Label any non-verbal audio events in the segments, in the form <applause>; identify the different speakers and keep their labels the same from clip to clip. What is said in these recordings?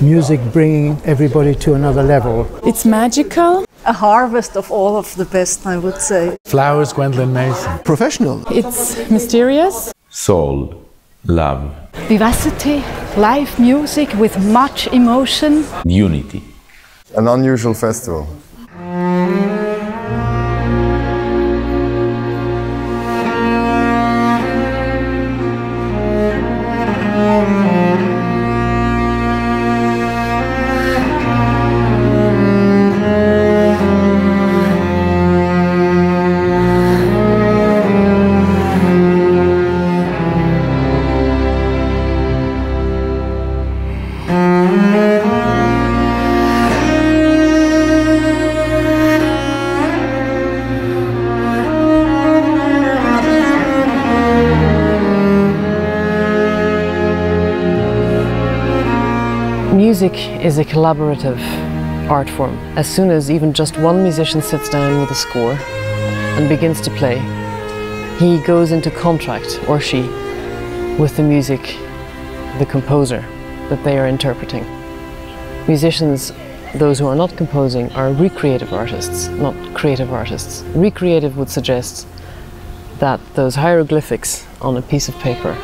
Speaker 1: music bringing everybody to another level.
Speaker 2: It's magical.
Speaker 3: A harvest of all of the best, I would say.
Speaker 4: Flowers, Gwendolyn Masin.
Speaker 5: Professional.
Speaker 2: It's mysterious.
Speaker 4: Soul, love.
Speaker 6: Vivacity, live music with much emotion.
Speaker 4: Unity.
Speaker 5: An unusual festival.
Speaker 7: Music is a collaborative art form. As soon as even just one musician sits down with a score and begins to play, he goes into contract, or she, with the music, the composer that they are interpreting. Musicians, those who are not composing, are recreative artists, not creative artists. Recreative would suggest that those hieroglyphics on a piece of paper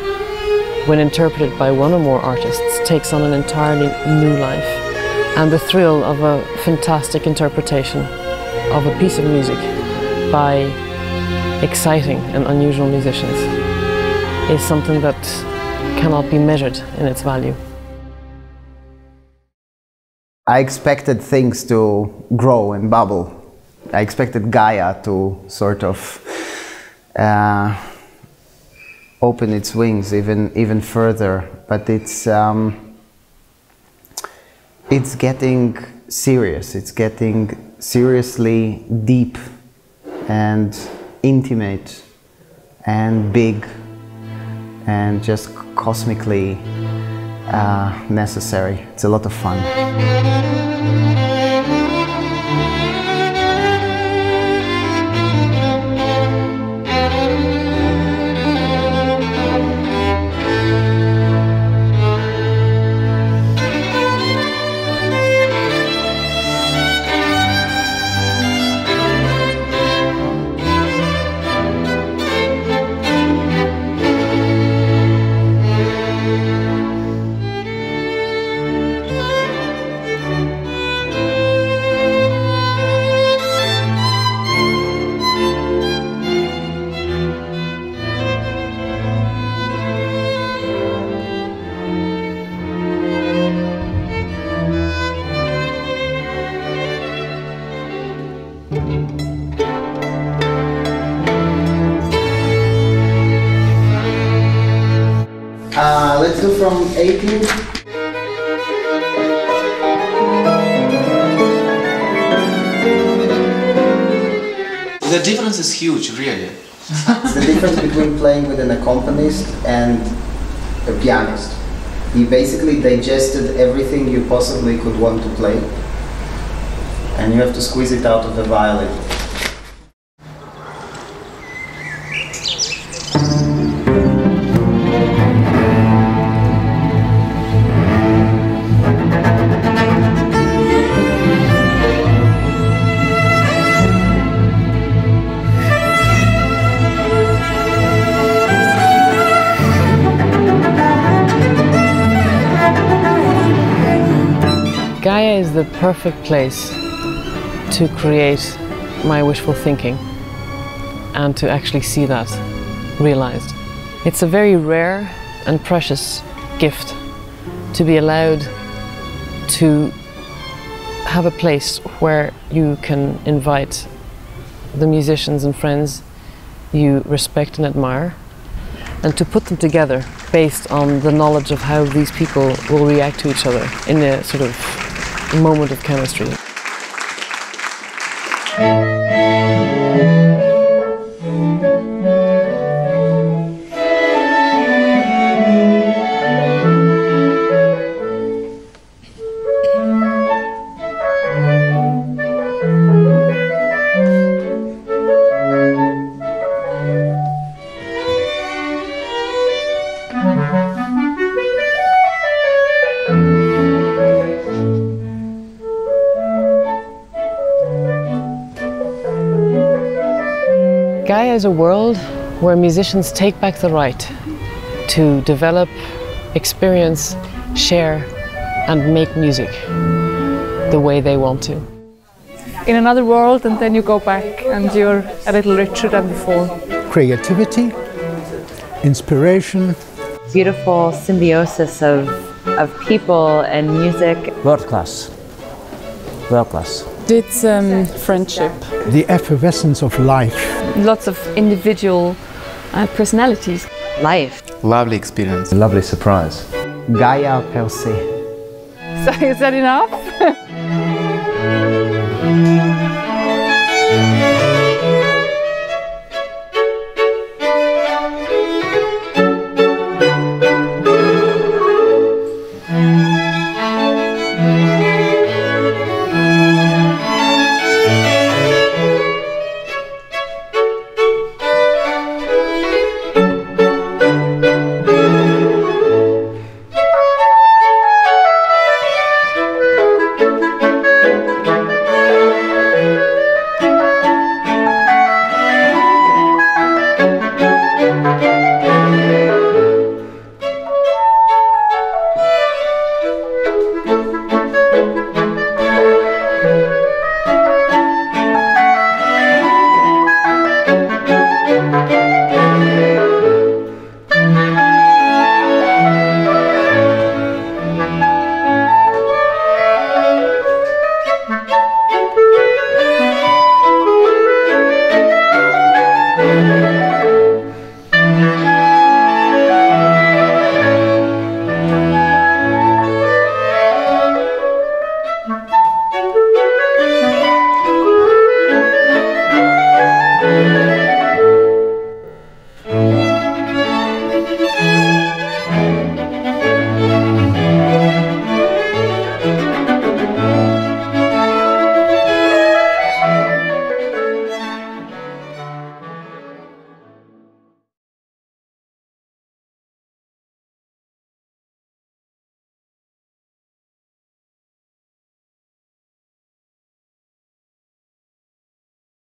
Speaker 7: when interpreted by one or more artists, takes on an entirely new life. And the thrill of a fantastic interpretation of a piece of music by exciting and unusual musicians is something that cannot be measured in its value.
Speaker 8: I expected things to grow and bubble. I expected Gaia to sort of uh, open its wings even even further. But it's um, it's getting serious. It's getting seriously deep and intimate and big and just cosmically uh, necessary. It's a lot of fun. From 18.
Speaker 9: The difference is huge, really.
Speaker 8: It's the difference between playing with an accompanist and a pianist. He basically digested everything you possibly could want to play, and you have to squeeze it out of the violin.
Speaker 7: Is the perfect place to create my wishful thinking and to actually see that realized. It's a very rare and precious gift to be allowed to have a place where you can invite the musicians and friends you respect and admire and to put them together based on the knowledge of how these people will react to each other in a sort of moment of chemistry. Is a world where musicians take back the right to develop, experience, share, and make music the way they want to.
Speaker 2: In another world, and then you go back and you're a little richer than before.
Speaker 1: Creativity, inspiration,
Speaker 10: beautiful symbiosis of, of people and music.
Speaker 11: World class. World class.
Speaker 2: It's um, friendship.
Speaker 1: The effervescence of life.
Speaker 2: Lots of individual uh, personalities.
Speaker 10: Life.
Speaker 9: Lovely experience.
Speaker 4: Lovely surprise.
Speaker 8: Gaia per se. <laughs>
Speaker 2: So is that enough? <laughs>